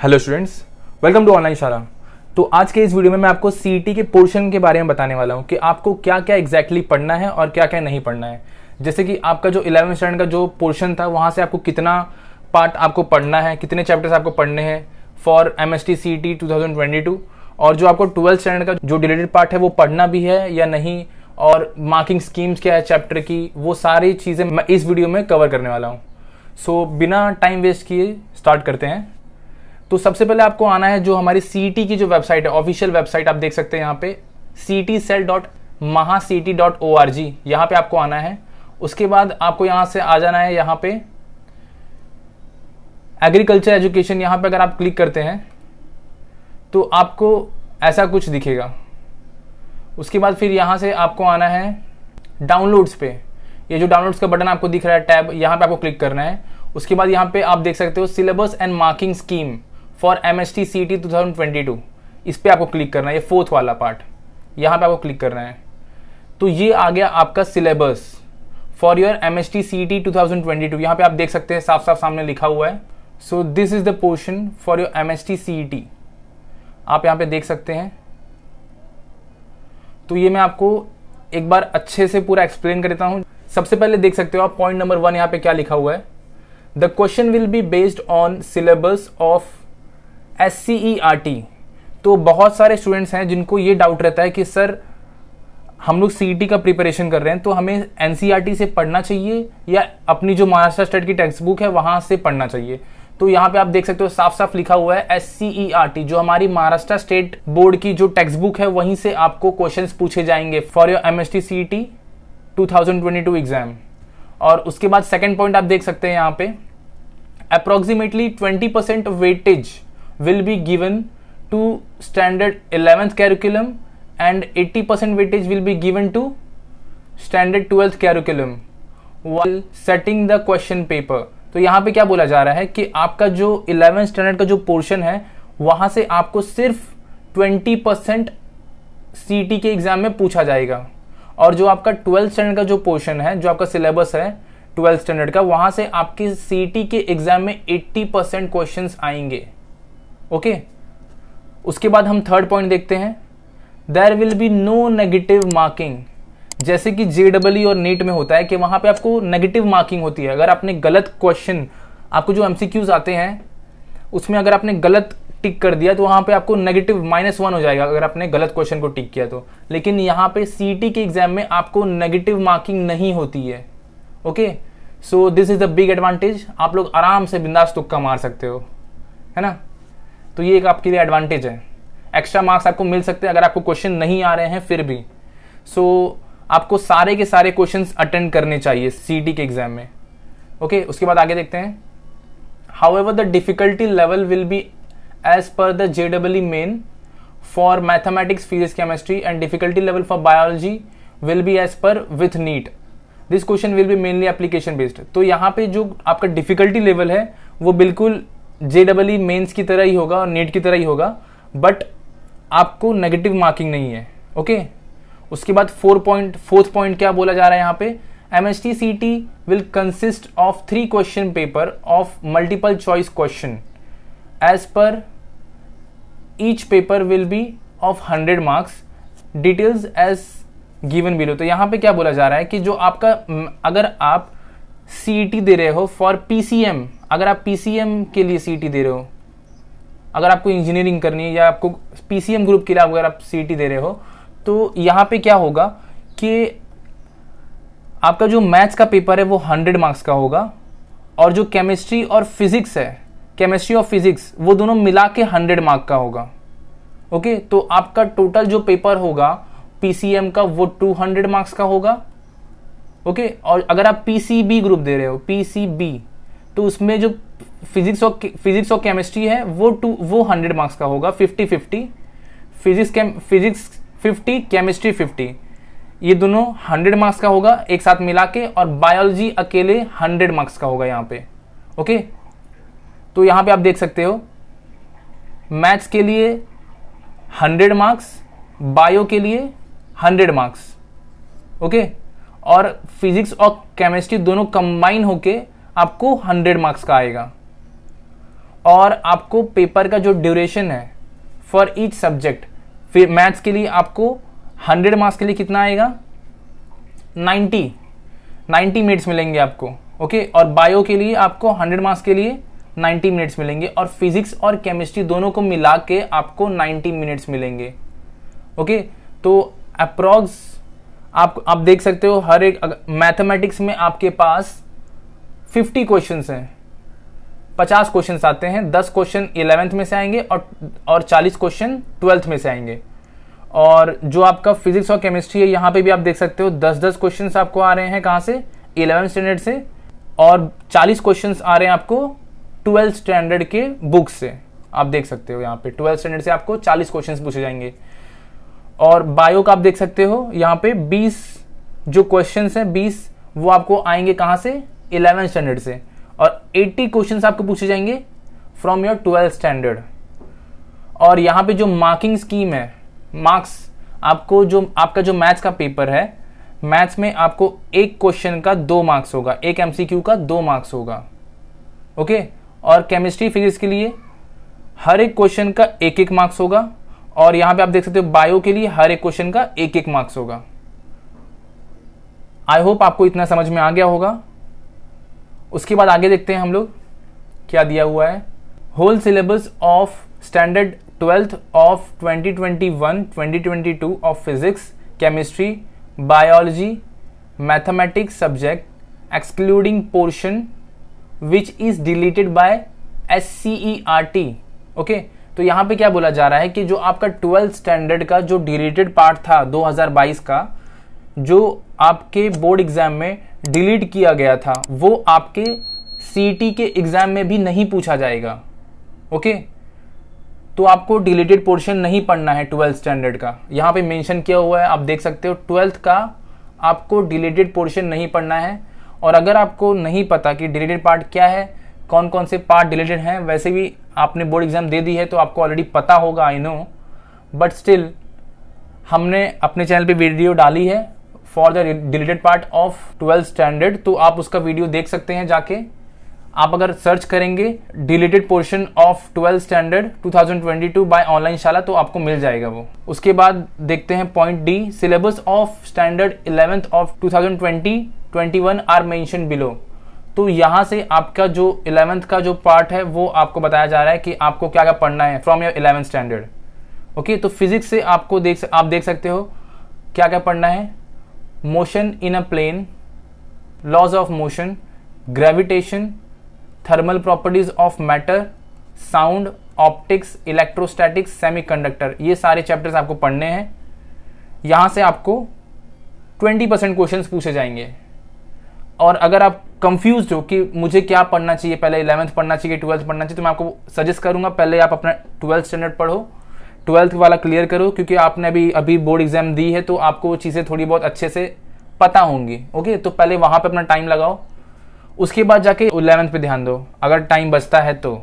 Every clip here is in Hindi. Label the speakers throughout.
Speaker 1: Hello students welcome to online Shala तो आज के इस वीडियो में मैं आपको सी के पोर्शन के बारे में बताने वाला हूँ कि आपको क्या क्या एग्जैक्टली exactly पढ़ना है और क्या क्या नहीं पढ़ना है। जैसे कि आपका जो इलेवन स्टैंडर्ड का जो पोर्शन था वहाँ से आपको कितना पार्ट आपको पढ़ना है कितने चैप्टर्स आपको पढ़ने हैं for M S T C T two thousand twenty two और जो आपको ट्वेल्थ स्टैंडर्ड का जो डिलेटेड पार्ट है वो पढ़ना भी है या नहीं और मार्किंग स्कीम्स क्या है चैप्टर की वो सारी चीज़ें मैं इस वीडियो में कवर करने वाला हूँ। सो so, बिना टाइम वेस्ट किए स्टार्ट करते हैं। तो सबसे पहले आपको आना है जो हमारी सीटी की जो वेबसाइट है ऑफिशियल वेबसाइट आप देख सकते हैं यहाँ पे सी T cell dot Maha C T dot O R G यहाँ पे आपको आना है। उसके बाद आपको यहाँ से आ जाना है यहाँ पे। एग्रीकल्चर एजुकेशन यहाँ पे अगर आप क्लिक करते हैं तो आपको ऐसा कुछ दिखेगा। उसके बाद फिर यहाँ से आपको आना है डाउनलोड्स पे। ये जो डाउनलोड्स का बटन आपको दिख रहा है, टैब, यहाँ पे आपको क्लिक करना है। उसके बाद यहाँ पे आप देख सकते हो syllabus and marking scheme for M S T C T two thousand twenty two इस पर आपको क्लिक करना है, ये फोर्थ वाला पार्ट यहाँ पे आपको क्लिक करना है। तो ये आ गया आपका syllabus for your M S T C T two thousand twenty two यहाँ पे आप देख सकते हैं साफ़ साफ़ सामने लिखा हुआ है। So this is the portion for your M S T C T आप यहाँ पे देख सकते हैं। तो ये मैं आपको एक बार अच्छे से पूरा एक्सप्लेन कर देता हूँ। सबसे पहले देख सकते हो आप पॉइंट नंबर वन यहाँ पे क्या लिखा हुआ है। The question will be based on syllabus of S C E R T तो बहुत सारे स्टूडेंट्स हैं जिनको ये डाउट रहता है कि सर, हम लोग सी टी का प्रिपरेशन कर रहे हैं तो हमें एन e से पढ़ना चाहिए या अपनी जो महाराष्ट्र स्टेट की टेक्स्ट बुक है वहाँ से पढ़ना चाहिए? तो यहाँ पे आप देख सकते हो साफ़ साफ़ लिखा हुआ है S C E R T जो हमारी महाराष्ट्र स्टेट बोर्ड की जो टेक्स्ट बुक है, वहीं से आपको क्वेश्चन पूछे जाएँगे for your M S T C T two two exam और उसके बाद सेकेंड पॉइंट आप देख सकते हैं यहाँ पे। Approximately twenty percent weightage will be given to standard 11th curriculum and 80% weightage will be given to standard 12th curriculum while setting the question paper. तो यहाँ पे क्या बोला जा रहा है कि आपका जो 11th स्टैंडर्ड का जो पोर्शन है, वहाँ से आपको सिर्फ़ 20 परसेंट सी के एग्ज़ाम में पूछा जाएगा। और जो आपका ट्वेल्थ स्टैंडर्ड का जो पोर्शन है, जो आपका सिलेबस है ट्वेल्थ स्टैंडर्ड का, वहाँ से आपके CT के एग्ज़ाम में 80 परसेंट क्वेश्चन आएँगे। ओके उसके बाद हम थर्ड पॉइंट देखते हैं। There will be no negative marking जैसे कि जे डबल और नीट में होता है कि वहाँ पे आपको नेगेटिव मार्किंग होती है। अगर आपने गलत क्वेश्चन आपको जो एमसीक्यूज आते हैं, उसमें अगर आपने गलत टिक कर दिया तो वहाँ पे आपको नेगेटिव माइनस वन हो जाएगा, अगर आपने गलत क्वेश्चन को टिक किया तो। लेकिन यहाँ पे सी के एग्ज़ाम में आपको नेगेटिव मार्किंग नहीं होती है। Okay so this is the big advantage आप लोग आराम से बिंदास तुक्का मार सकते हो। है ना? तो ये एक आपके लिए एडवांटेज है। एक्स्ट्रा मार्क्स आपको मिल सकते हैं अगर आपको क्वेश्चन नहीं आ रहे हैं फिर भी। सो so, आपको सारे के सारे क्वेश्चन अटेंड करने चाहिए सीटी के एग्ज़ाम में। ओके okay, उसके बाद आगे देखते हैं। However the difficulty level will be as per the J double main for mathematics physics chemistry and difficulty level for biology will be as per with NEET this question will be mainly application based तो यहाँ पे जो आपका डिफिकल्टी लेवल है वो बिल्कुल जे डबल ई मेन्स की तरह ही होगा और नेट की तरह ही होगा बट आपको नेगेटिव मार्किंग नहीं है ओके उसके बाद फोर पॉइंट फोर्थ पॉइंट क्या बोला जा रहा है यहाँ पे? M S T C T will consist of three question paper of multiple choice question as per each paper will be of hundred marks details as given below तो यहाँ पे क्या बोला जा रहा है कि जो आपका, अगर आप सी e दे रहे हो फॉर पीसीएम अगर आप पीसीएम के लिए सीटी दे रहे हो, अगर आपको इंजीनियरिंग करनी है या आपको पीसीएम ग्रुप के लिए अगर आप सीटी दे रहे हो तो यहाँ पे क्या होगा कि आपका जो मैथ्स का पेपर है वो हंड्रेड मार्क्स का होगा और जो केमिस्ट्री और फिजिक्स है केमिस्ट्री और फिजिक्स वो दोनों मिला के हंड्रेड मार्क का होगा। ओके तो आपका टोटल जो पेपर होगा पीसीएम का वो टू हंड्रेड मार्क्स का होगा। ओके और अगर आप पीसीबी ग्रुप दे रहे हो पीसीबी तो उसमें जो फिजिक्स और फिजिक्स और केमिस्ट्री है, वो टू वो हंड्रेड मार्क्स का होगा fifty fifty physics physics fifty chemistry fifty ये दोनों हंड्रेड मार्क्स का होगा एक साथ मिला के, और बायोलॉजी अकेले हंड्रेड मार्क्स का होगा यहाँ पे ओके तो यहाँ पे आप देख सकते हो मैथ्स के लिए हंड्रेड मार्क्स बायो के लिए हंड्रेड मार्क्स ओके और फिजिक्स और केमिस्ट्री दोनों कंबाइन होके आपको हंड्रेड मार्क्स का आएगा। और आपको पेपर का जो ड्यूरेशन है फॉर ईच सब्जेक्ट फिर मैथ्स के लिए आपको 100 मार्क्स के लिए कितना आएगा? 90 90 मिनट्स मिलेंगे आपको ओके और बायो के लिए आपको 100 मार्क्स के लिए 90 मिनट्स मिलेंगे। और फिजिक्स और केमिस्ट्री दोनों को मिला के आपको 90 मिनट्स मिलेंगे ओके तो अप्रॉक्स आप आप देख सकते हो, हर एक मैथमेटिक्स में आपके पास 50 क्वेश्चन हैं। पचास क्वेश्चन आते हैं 10 क्वेश्चन इलेवेंथ में से आएँगे और और 40 क्वेश्चन ट्वेल्थ में से आएँगे। और जो आपका फिजिक्स और केमिस्ट्री है, यहाँ पे भी आप देख सकते हो दस दस क्वेश्चन आपको आ रहे हैं कहाँ से? इलेवेंथ स्टैंडर्ड से। और चालीस क्वेश्चन आ रहे हैं आपको ट्वेल्थ स्टैंडर्ड के बुक से। आप देख सकते हो यहाँ पे, ट्वेल्थ स्टैंडर्ड से आपको चालीस क्वेश्चन पूछे जाएँगे। और बायो का आप देख सकते हो, यहाँ पे 20 जो क्वेश्चन हैं 20 वो आपको आएँगे कहाँ से? इलेवेंथ स्टैंडर्ड से। और 80 क्वेश्चन आपको पूछे जाएँगे फ्रॉम योर ट्वेल्थ स्टैंडर्ड और यहाँ पे जो मार्किंग स्कीम है मार्क्स आपको जो, आपका जो मैथ्स का पेपर है मैथ्स में आपको एक क्वेश्चन का दो मार्क्स होगा, एक एमसीक्यू का दो मार्क्स होगा। ओके और केमिस्ट्री फिजिक्स के लिए हर एक क्वेश्चन का एक एक मार्क्स होगा। और यहाँ पे आप देख सकते हो बायो के लिए हर एक क्वेश्चन का एक एक मार्क्स होगा। आई होप आपको इतना समझ में आ गया होगा। उसके बाद आगे देखते हैं हम लोग क्या दिया हुआ है। Whole syllabus of standard twelfth of 2021-2022 of physics chemistry biology mathematics subject excluding portion which is deleted by S C E R T okay तो यहाँ पे क्या बोला जा रहा है कि जो आपका ट्वेल्थ स्टैंडर्ड का जो डिलीटेड पार्ट था 2022 का, जो आपके बोर्ड एग्ज़ाम में डिलीट किया गया था, वो आपके सीटी के एग्ज़ाम में भी नहीं पूछा जाएगा ओके तो आपको डिलीटेड पोर्शन नहीं पढ़ना है ट्वेल्थ स्टैंडर्ड का। यहाँ पे मेंशन किया हुआ है, आप देख सकते हो ट्वेल्थ का आपको डिलीटेड पोर्शन नहीं पढ़ना है। और अगर आपको नहीं पता कि डिलीटेड पार्ट क्या है कौन कौन से पार्ट डिलीटेड हैं, वैसे भी आपने बोर्ड एग्ज़ाम दे दी है तो आपको ऑलरेडी पता होगा आई नो बट स्टिल हमने अपने चैनल पे वीडियो डाली है for the deleted part of twelfth standard तो आप उसका वीडियो देख सकते हैं जाके। आप अगर सर्च करेंगे deleted portion of twelfth standard 2022 by online Shala तो आपको मिल जाएगा वो। उसके बाद देखते हैं point D syllabus of standard eleventh of 2020 21 are mention below तो यहाँ से आपका जो इलेवेंथ का जो पार्ट है, वो आपको बताया जा रहा है कि आपको क्या क्या पढ़ना है from your eleventh standard okay तो फिजिक्स से आपको देख आप देख सकते हो क्या क्या पढ़ना है। Motion in a plane laws of motion gravitation thermal properties of matter sound optics electrostatics semiconductor ये सारे चैप्टर्स आपको पढ़ने हैं। यहाँ से आपको 20 परसेंट क्वेश्चन पूछे जाएँगे। और अगर आप कंफ्यूज हो कि मुझे क्या पढ़ना चाहिए, पहले इलेवंथ पढ़ना चाहिए ट्वेल्थ पढ़ना चाहिए तो मैं आपको सजेस्ट करूँगा, पहले आप अपना ट्वेल्थ स्टैंडर्ड पढ़ो। ट्वेल्थ वाला क्लियर करो, क्योंकि आपने अभी अभी बोर्ड एग्ज़ाम दी है तो आपको वो चीज़ें थोड़ी बहुत अच्छे से पता होंगी, ओके? तो पहले वहाँ पर अपना टाइम लगाओ। उसके बाद जाके इलेवंथ पे ध्यान दो, अगर टाइम बचता है तो।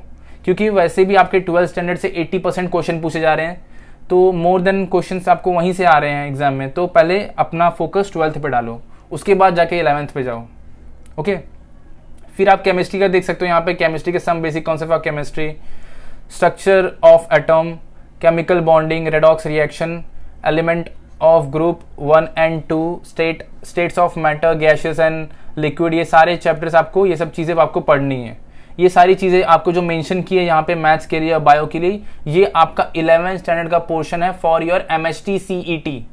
Speaker 1: क्योंकि वैसे भी आपके ट्वेल्थ स्टैंडर्ड से 80 परसेंट क्वेश्चन पूछे जा रहे हैं तो मोर देन क्वेश्चन आपको वहीं से आ रहे हैं एग्ज़ाम में तो पहले अपना फोकस ट्वेल्थ पे डालो। उसके बाद जाके इलेवंथ पे जाओ, ओके? फिर आप केमिस्ट्री का देख सकते हो, यहाँ पे केमिस्ट्री के some basic concept of chemistry structure of atom chemical bonding redox reaction element of group one and two state states of matter gases and liquid ये सारे चैप्टर्स आपको, ये सब चीज़ें आपको पढ़नी है। ये सारी चीज़ें आपको जो मेंशन की है यहाँ पे मैथ्स के लिए और बायो के लिए, ये आपका इलेवेंथ स्टैंडर्ड का पोर्शन है for your M H T C E T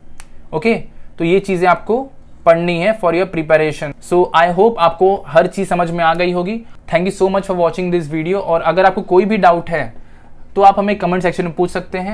Speaker 1: okay तो ये चीज़ें आपको पढ़नी है for your preparation so I hope आपको हर चीज़ समझ में आ गई होगी। Thank you so much for watching this video और अगर आपको कोई भी डाउट है तो आप हमें कमेंट सेक्शन में पूछ सकते हैं।